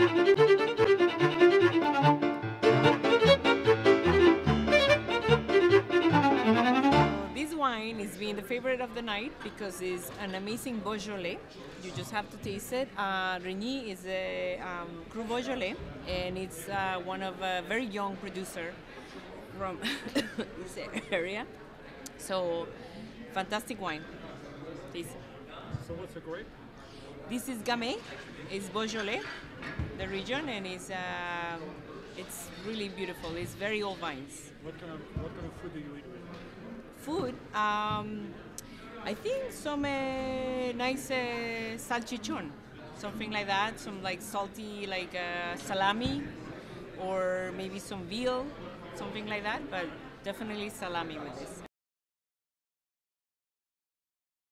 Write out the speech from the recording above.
This wine is being the favorite of the night because it's an amazing Beaujolais. You just have to taste it. Uh, Regnie is a um, Cru Beaujolais, and it's uh, one of a very young producer from this area. So, fantastic wine. Taste. So what's the grape? This is Gamay. It's Beaujolais, the region, and it's um, it's really beautiful. It's very old vines. What kind of what kind of food do you eat with? Food, um, I think some uh, nice uh, salchichon, something like that. Some like salty, like uh, salami, or maybe some veal, something like that. But definitely salami with this.